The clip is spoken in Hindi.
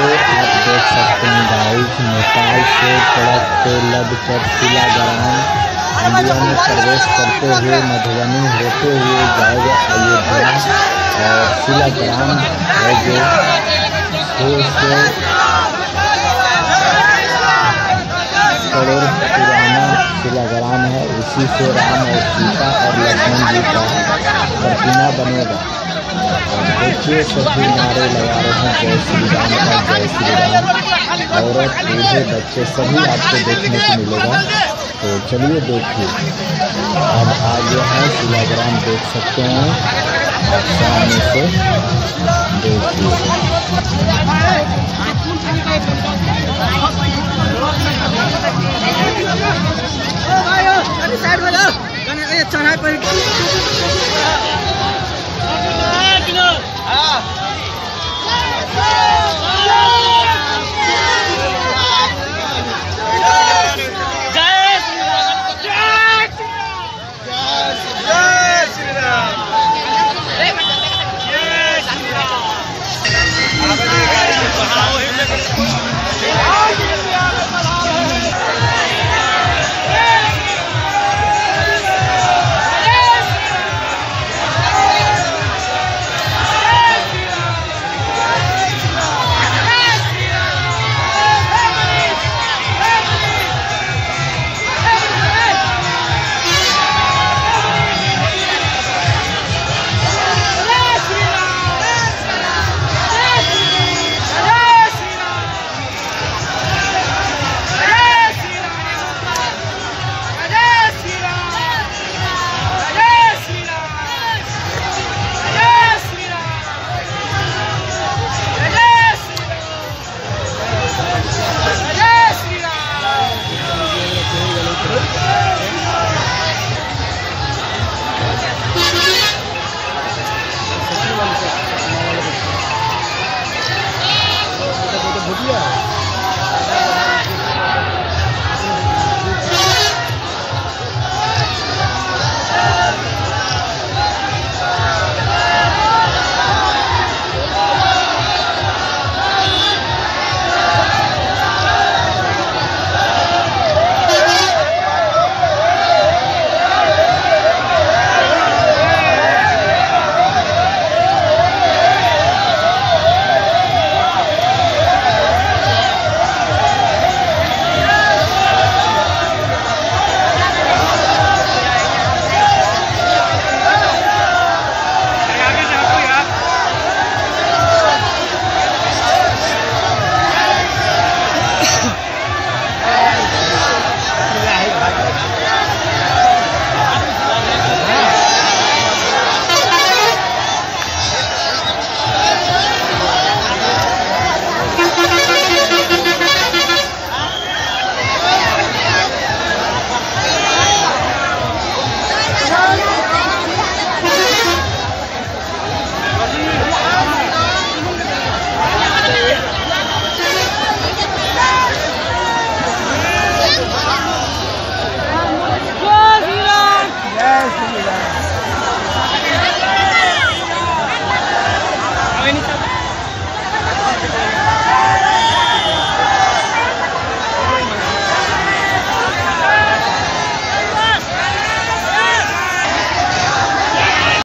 आप देख सकते हैं गाइस नेपाल से ट्रक पे लद कर शिलाग्राम इंडिया में प्रवेश करते हुए मधुबनी होते हुए जाएगा अयोध्या और शिलाग्राम है जो छः सौ करोड़ पुराना शिलाग्राम है। उसी से राम और सीता और लक्ष्मण जी का प्रतिमा बनेगा। देखिए सभी नारे लगा रहे हैं जय श्री राम का जय श्री राम औरत बूढ़े बच्चे, सभी आपको देखने को मिलेगा। तो चलिए देखिए, अब आगे है शिलाग्राम देख सकते हैं। आप सामने से देखिए।